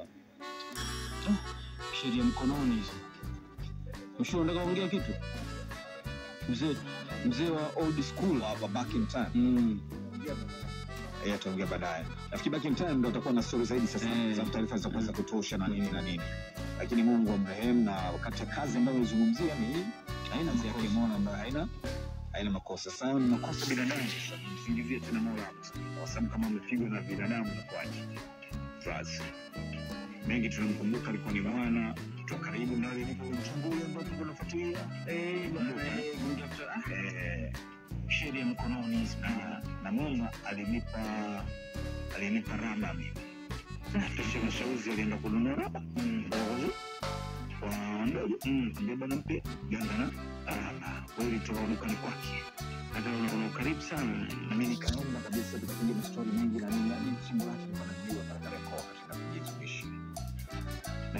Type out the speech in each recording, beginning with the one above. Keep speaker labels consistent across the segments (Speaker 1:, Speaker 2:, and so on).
Speaker 1: hapa.
Speaker 2: sheria mkononi hizo. Mshua, unataka kuongea kitu? Mzee mzee wa old school.
Speaker 1: Wa back in time.
Speaker 2: Mm.
Speaker 1: Yeye ataongea baadaye. Nafikiri back in time ndo atakuwa na story zaidi sasa
Speaker 2: hey,
Speaker 1: za taarifa za kuweza kutosha na nini na nini. Lakini Mungu amrehemu na wakati kazi ambayo amezungumzia ni hii
Speaker 2: Haina
Speaker 1: mzee yake
Speaker 2: makosa.
Speaker 1: Mola ambayo haina haina makosa. Sasa ni makosa binadamu sasa. Msingizie tena Mola kwa sababu kama amepigwa na binadamu na kwaje. Basi. Mengi tunamkumbuka alikuwa ni mwana kutoka karibu na mchunguzi ambao tulikuwa tunafuatilia.
Speaker 2: Eh, eh,
Speaker 1: Eh,
Speaker 2: sheria mkononi sana
Speaker 1: na, na Mungu alinipa alinipa raba mimi. Kisha mashauzi alienda kununua raba
Speaker 2: Mm.
Speaker 1: ndogo kwa ndogo mbeba na mpe ganda na raba. Kwa hiyo ilitoka dukani kwake.
Speaker 2: Hata una karibu ukaribu sana.
Speaker 1: Na mimi nikaomba kabisa tukapiga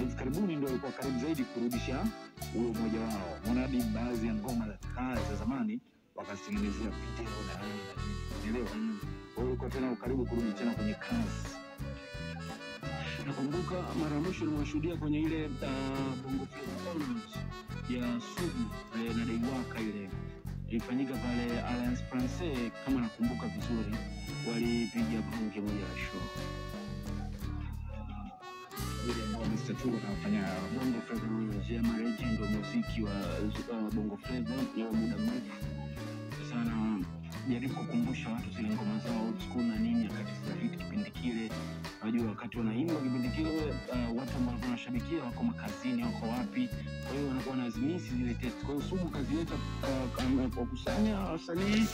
Speaker 1: hivi karibuni ndio alikuwa karibu zaidi kurudisha huo umoja wao. Mbona hadi baadhi ya ngoma za kale za zamani wakazitengenezea video na. Unaelewa? Kwa hiyo ulikuwa tena ukaribu kurudi tena kwenye kazi.
Speaker 2: Nakumbuka mara ya mwisho nimewashuhudia kwenye ile uh, Bongo Flava ya Sugu eh, na Deiwaka ile ilifanyika pale Alliance Francaise, kama nakumbuka vizuri, walipiga bonge moja la show
Speaker 1: Ile tu unafanya
Speaker 2: Bongo Flava Awards ya ndo wa muziki wa uh, Bongo Flava ya muda mrefu sana, jaribu kukumbusha watu zile ngoma zao old school na nini, wakati hit kipindi kile. Unajua wakati wanaimba kipindi kile uh, watu ambao wanashabikia wako makazini, wako wapi, kwa hiyo wanakuwa wanazimisi zile test. Kwa hiyo Sugu yetu uh, kwa kusanya wasanii